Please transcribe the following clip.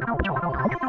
you